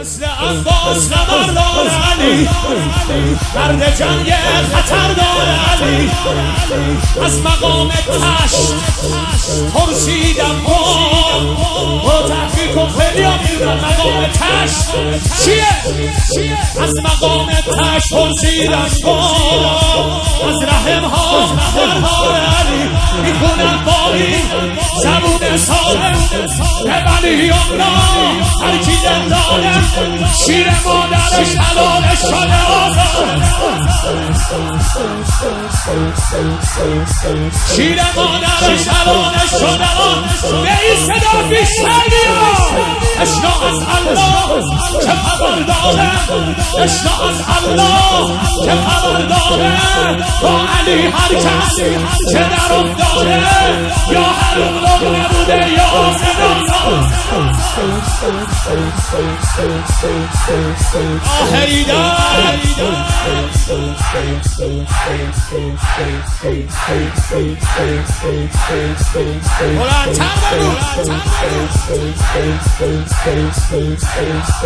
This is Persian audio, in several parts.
مثل عباس خبردار علی مرد جنگ خطردار علی از مقام تشت پرسیدم با تحقیق و فریاد مقام تشت چیه؟ از مقام تشت پرسیدم با از علی می‌کنن با این زبون سالم به ولیان هر کی داره شیر مادرش حلالش شده آزاد شیر مادرش حلالش شده به این صدا بیشتر بیا اشنا از الله که خبر داره اشنا از الله که خبر داره با علی هر کس که در افتاده یا هر اون نبوده یا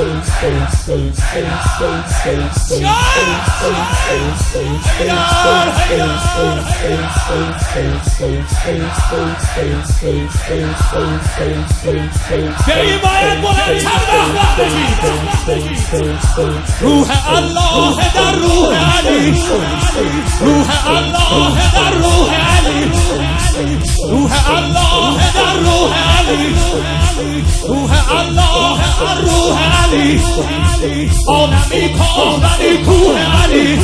بلندتر روح الله در روح علی روح الله در Ali علی آدمی کاملی کوه علی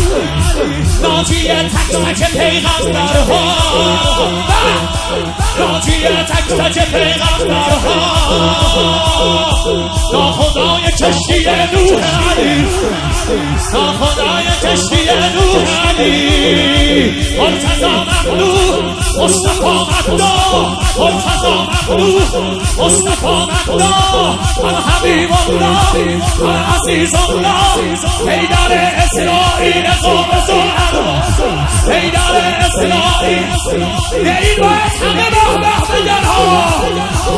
ناجی تک تک پیغمبرها ناجی تک تک پیغمبرها ناخدای کشتی نوح علی ناخدای کشتی نوح علی مرتضا مخلوق مصطفى مقدا مرتضا مخلوق مصطفى مقدا من حبیب الله من عزیز الله حیدر اسرائیل قوم زهر حیدر اسرائیل به این باید همه راه بگن ها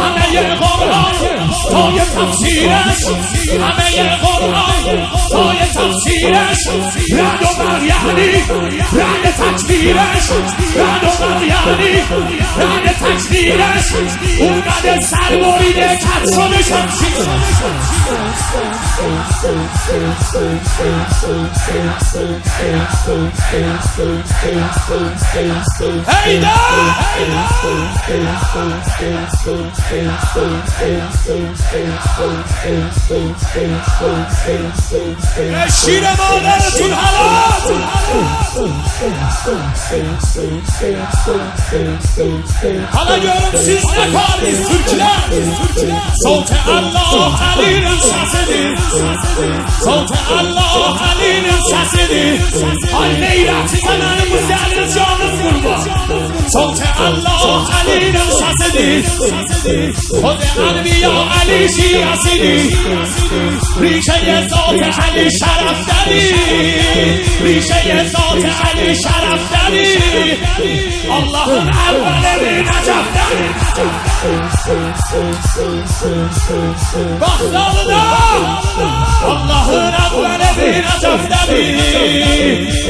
همه قرآن تای تفسیرش همه قرآن تای تفسیرش Hey, deine Hey da! Hey da! Eşine bağlarız tüm halal! Hala diyorum sizle Paris Türkler Solte Allah Ali'nin sesidir Solte Allah Ali'nin sesidir Anne ilahi ananımız yalnız yalnız kurban Solte Allah Ali'nin sesidir Kode Anbiya Ali şiyasidir Rişeye Zote Ali şaraf şerefdedir Rişeye Zote Ali şerefdedir دلی دلی الله اکبر نجات الله اکبر نجات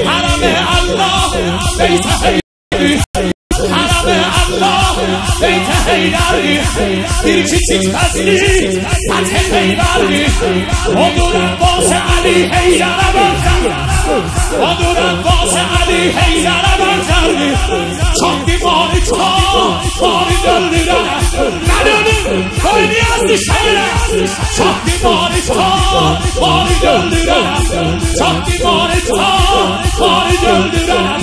حرم الله بیت الحرمه الله بیت الحرمه بیت الحرمه بیت الحرمه بیت الحرمه بیت الحرمه بیت الحرمه بیت الحرمه بیت الحرمه بیت Adorando forse a di heira la mangiarmi Tocchi fuori ciò Fuori dall'ira Cadoni Fuori di asti scena Tocchi fuori ciò Fuori dall'ira Tocchi fuori ciò Fuori dall'ira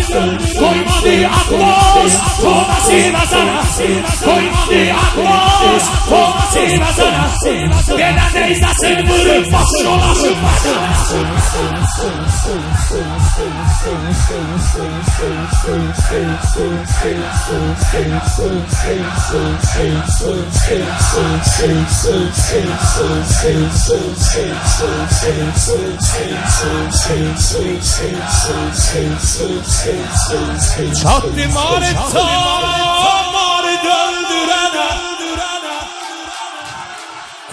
Coi modi a cuos Toma si Forces, forces, forces Que na niej zasypy patrzą nasze Co ty, Mary, co?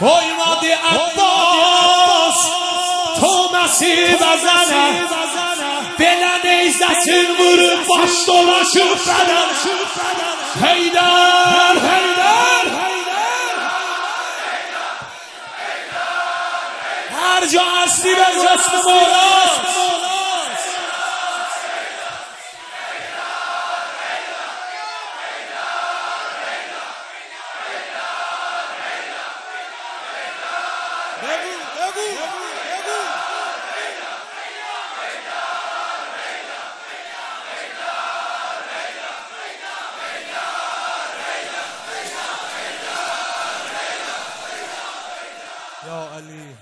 koymadı Abbas Thomas'ı bazana Bela neyzesin vurup baş dolaşıp sana Heydar Heydar Her ca asli ve resmi molas يا أليه